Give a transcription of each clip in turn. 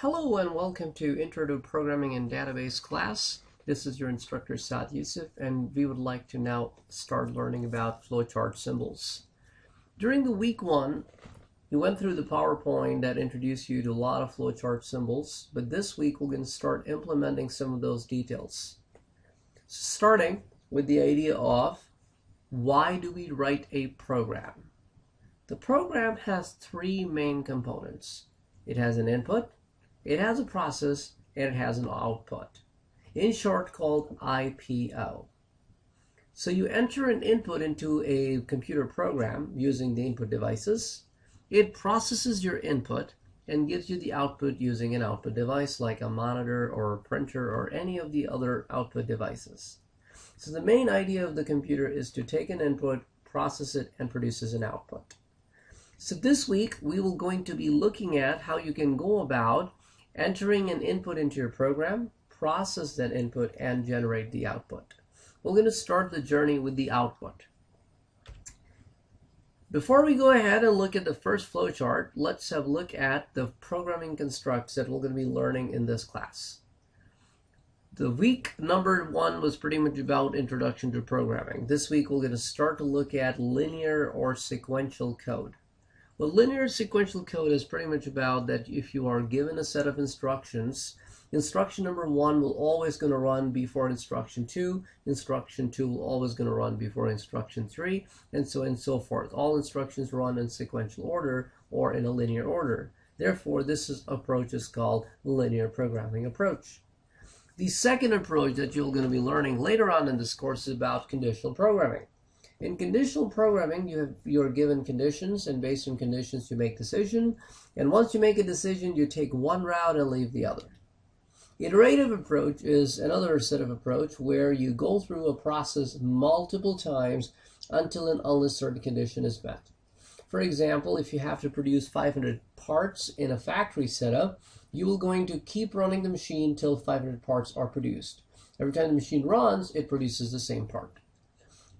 Hello and welcome to Intro to Programming and Database class. This is your instructor Saad Yusuf and we would like to now start learning about flowchart symbols. During the week one, we went through the PowerPoint that introduced you to a lot of flowchart symbols, but this week we're going to start implementing some of those details. Starting with the idea of why do we write a program? The program has three main components. It has an input, it has a process and it has an output. In short called IPO. So you enter an input into a computer program using the input devices. It processes your input and gives you the output using an output device like a monitor or a printer or any of the other output devices. So the main idea of the computer is to take an input, process it, and produces an output. So this week we will going to be looking at how you can go about entering an input into your program, process that input, and generate the output. We're going to start the journey with the output. Before we go ahead and look at the first flowchart, let's have a look at the programming constructs that we're going to be learning in this class. The week number one was pretty much about introduction to programming. This week we're going to start to look at linear or sequential code. Well, linear sequential code is pretty much about that if you are given a set of instructions, instruction number one will always going to run before instruction two, instruction two will always going to run before instruction three, and so on and so forth. All instructions run in sequential order or in a linear order. Therefore, this is, approach is called linear programming approach. The second approach that you're going to be learning later on in this course is about conditional programming. In conditional programming, you have you're given conditions, and based on conditions, you make decision. And once you make a decision, you take one route and leave the other. Iterative approach is another set of approach where you go through a process multiple times until an unless certain condition is met. For example, if you have to produce 500 parts in a factory setup, you will going to keep running the machine till 500 parts are produced. Every time the machine runs, it produces the same part.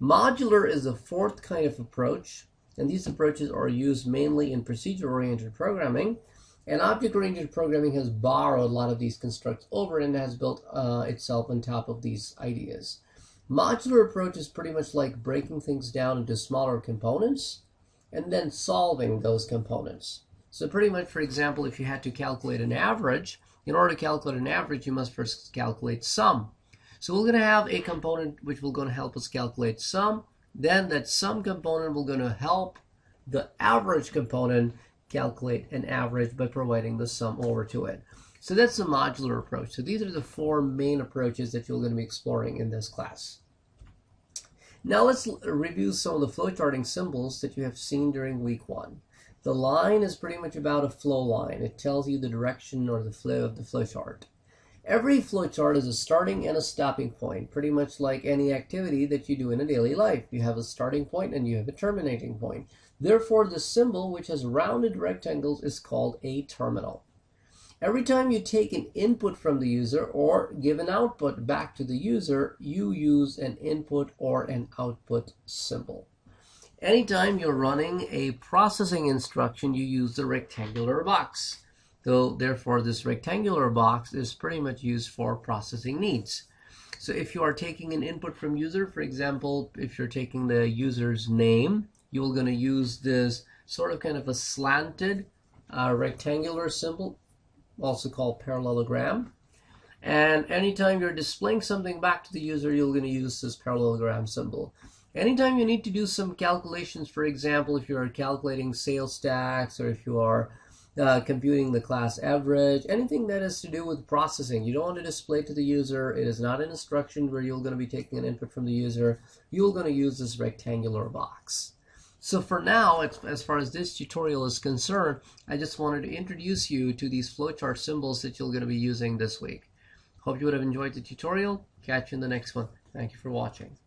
Modular is a fourth kind of approach, and these approaches are used mainly in procedure-oriented programming. And object-oriented programming has borrowed a lot of these constructs over and has built uh, itself on top of these ideas. Modular approach is pretty much like breaking things down into smaller components and then solving those components. So pretty much, for example, if you had to calculate an average, in order to calculate an average, you must first calculate sum. So we're going to have a component which will going to help us calculate sum. Then that sum component will going to help the average component calculate an average by providing the sum over to it. So that's the modular approach. So these are the four main approaches that you're going to be exploring in this class. Now let's review some of the flowcharting symbols that you have seen during week one. The line is pretty much about a flow line. It tells you the direction or the flow of the flowchart. Every flowchart is a starting and a stopping point, pretty much like any activity that you do in a daily life. You have a starting point and you have a terminating point. Therefore, the symbol, which has rounded rectangles, is called a terminal. Every time you take an input from the user or give an output back to the user, you use an input or an output symbol. Anytime you're running a processing instruction, you use the rectangular box. So therefore this rectangular box is pretty much used for processing needs. So if you are taking an input from user, for example, if you're taking the user's name, you're going to use this sort of kind of a slanted uh, rectangular symbol, also called parallelogram. And anytime you're displaying something back to the user, you're going to use this parallelogram symbol. Anytime you need to do some calculations, for example, if you are calculating sales tax or if you are uh, computing the class average, anything that has to do with processing. You don't want to display to the user. It is not an instruction where you're going to be taking an input from the user. You're going to use this rectangular box. So for now, as far as this tutorial is concerned, I just wanted to introduce you to these flowchart symbols that you're going to be using this week. Hope you would have enjoyed the tutorial. Catch you in the next one. Thank you for watching.